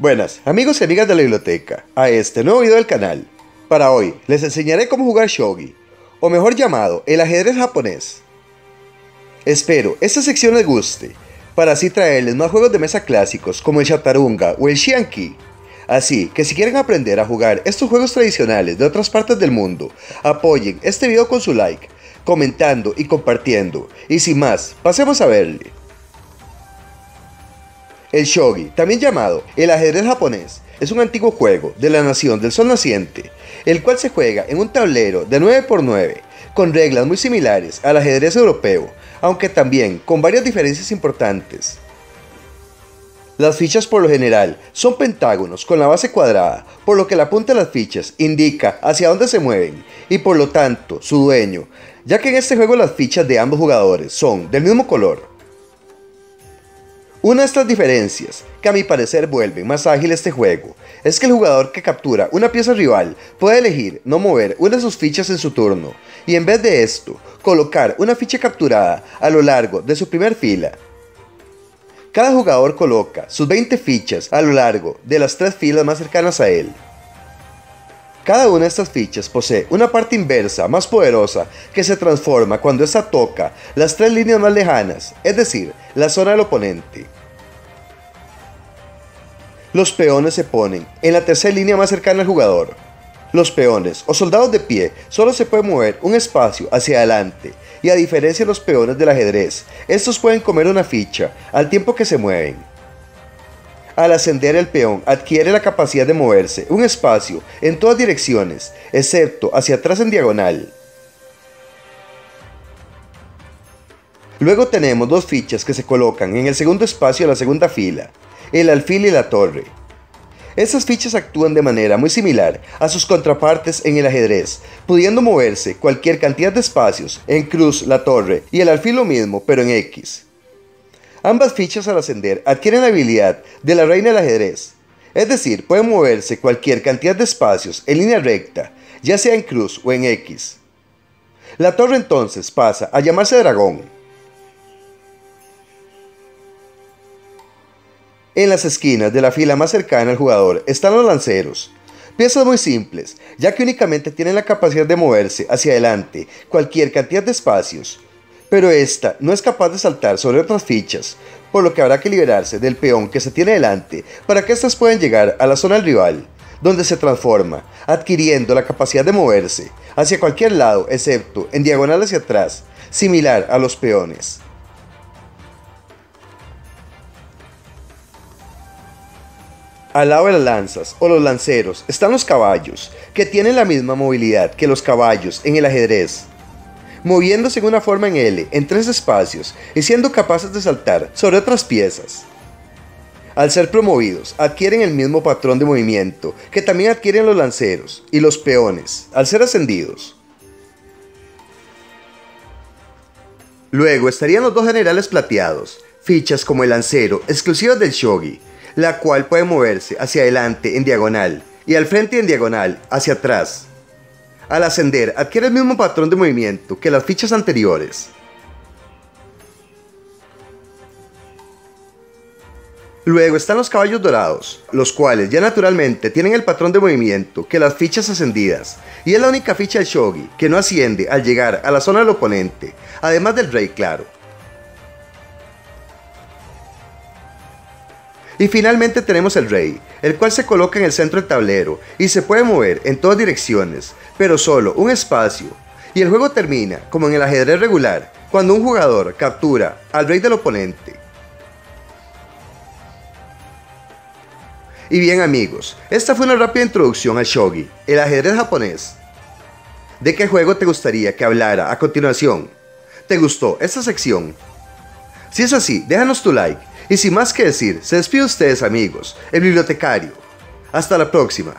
Buenas, amigos y amigas de la biblioteca, a este nuevo video del canal. Para hoy, les enseñaré cómo jugar shogi, o mejor llamado, el ajedrez japonés. Espero esta sección les guste, para así traerles más juegos de mesa clásicos como el Shatarunga o el Shianki. Así que si quieren aprender a jugar estos juegos tradicionales de otras partes del mundo, apoyen este video con su like, comentando y compartiendo. Y sin más, pasemos a verle. El shogi, también llamado el ajedrez japonés, es un antiguo juego de la nación del sol naciente, el cual se juega en un tablero de 9x9, con reglas muy similares al ajedrez europeo, aunque también con varias diferencias importantes. Las fichas por lo general son pentágonos con la base cuadrada, por lo que la punta de las fichas indica hacia dónde se mueven y por lo tanto su dueño, ya que en este juego las fichas de ambos jugadores son del mismo color. Una de estas diferencias, que a mi parecer vuelven más ágil este juego, es que el jugador que captura una pieza rival puede elegir no mover una de sus fichas en su turno, y en vez de esto, colocar una ficha capturada a lo largo de su primer fila. Cada jugador coloca sus 20 fichas a lo largo de las tres filas más cercanas a él. Cada una de estas fichas posee una parte inversa más poderosa que se transforma cuando esta toca las tres líneas más lejanas, es decir, la zona del oponente. Los peones se ponen en la tercera línea más cercana al jugador. Los peones o soldados de pie solo se puede mover un espacio hacia adelante y a diferencia de los peones del ajedrez, estos pueden comer una ficha al tiempo que se mueven. Al ascender el peón adquiere la capacidad de moverse un espacio en todas direcciones, excepto hacia atrás en diagonal. Luego tenemos dos fichas que se colocan en el segundo espacio de la segunda fila, el alfil y la torre. Estas fichas actúan de manera muy similar a sus contrapartes en el ajedrez, pudiendo moverse cualquier cantidad de espacios en cruz, la torre y el alfil lo mismo, pero en X. Ambas fichas al ascender adquieren la habilidad de la reina del ajedrez, es decir, pueden moverse cualquier cantidad de espacios en línea recta, ya sea en cruz o en X. La torre entonces pasa a llamarse dragón. En las esquinas de la fila más cercana al jugador están los lanceros, piezas muy simples, ya que únicamente tienen la capacidad de moverse hacia adelante cualquier cantidad de espacios, pero esta no es capaz de saltar sobre otras fichas, por lo que habrá que liberarse del peón que se tiene delante para que éstas puedan llegar a la zona del rival, donde se transforma, adquiriendo la capacidad de moverse hacia cualquier lado excepto en diagonal hacia atrás, similar a los peones. Al lado de las lanzas o los lanceros están los caballos, que tienen la misma movilidad que los caballos en el ajedrez, moviéndose en una forma en L en tres espacios y siendo capaces de saltar sobre otras piezas. Al ser promovidos, adquieren el mismo patrón de movimiento que también adquieren los lanceros y los peones al ser ascendidos. Luego estarían los dos generales plateados, fichas como el lancero, exclusivas del shogi, la cual puede moverse hacia adelante en diagonal y al frente en diagonal hacia atrás, al ascender, adquiere el mismo patrón de movimiento que las fichas anteriores. Luego están los caballos dorados, los cuales ya naturalmente tienen el patrón de movimiento que las fichas ascendidas, y es la única ficha del shogi que no asciende al llegar a la zona del oponente, además del rey claro. Y finalmente tenemos el rey, el cual se coloca en el centro del tablero y se puede mover en todas direcciones, pero solo un espacio. Y el juego termina, como en el ajedrez regular, cuando un jugador captura al rey del oponente. Y bien amigos, esta fue una rápida introducción al shogi, el ajedrez japonés. ¿De qué juego te gustaría que hablara a continuación? ¿Te gustó esta sección? Si es así, déjanos tu like y sin más que decir, se despide ustedes amigos, el bibliotecario. Hasta la próxima.